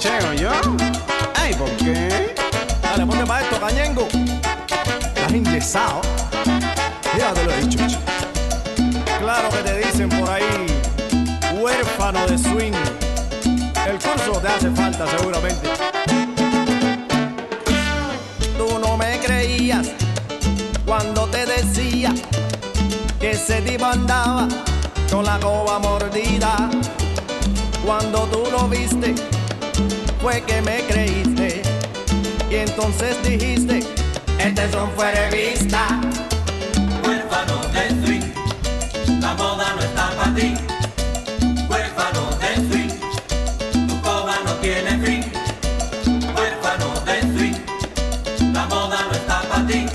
manchego yo. Ay, ¿por qué? Dale, ponte para esto, cañengo. Estás ingresado. Ya te lo he dicho. Claro que te dicen por ahí, huérfano de swing. El curso te hace falta seguramente. Tú no me creías cuando te decía que ese tipo andaba con la coba mordida. Cuando tú lo viste, fue que me creíste. Y entonces dijiste, este son fuera de vista. Huérfano de swing, la moda no está para ti. Huérfano de swing, tu coba no tiene fin. Huérfano de swing, la moda no está para ti.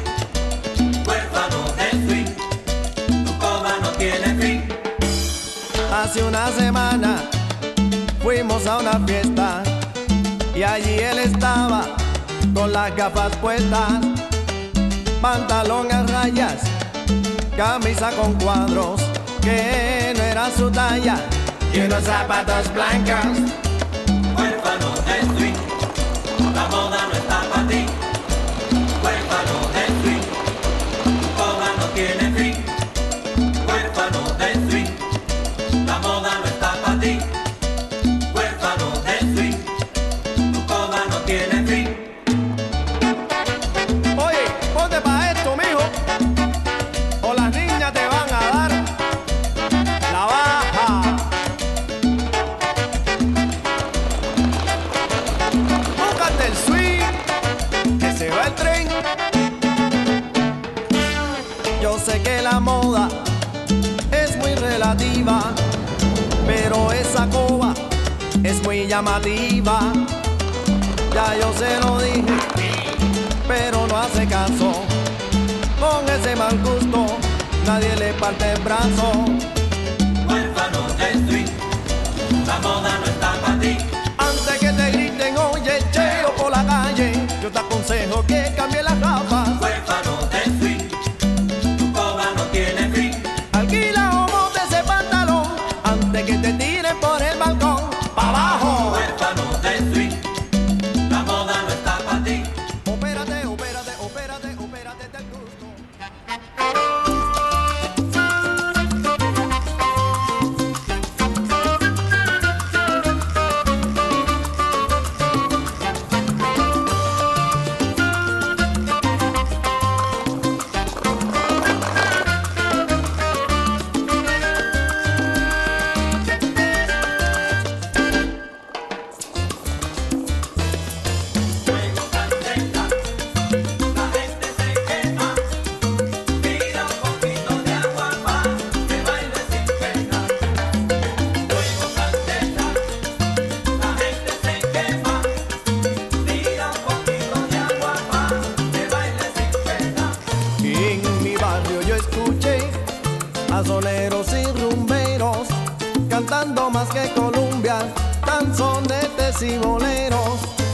Huérfano de swing, tu coba no tiene fin. Hace una semana fuimos a una fiesta y allí él estaba con las gafas puestas, pantalón a rayas, camisa con cuadros que no era su talla y unos zapatos blancos. La moda es muy relativa, pero esa coba es muy llamativa. Ya yo se lo dije pero no hace caso. Con ese mal gusto, nadie le parte el brazo. A soneros y rumberos cantando más que columbias, canzonetes y boleros.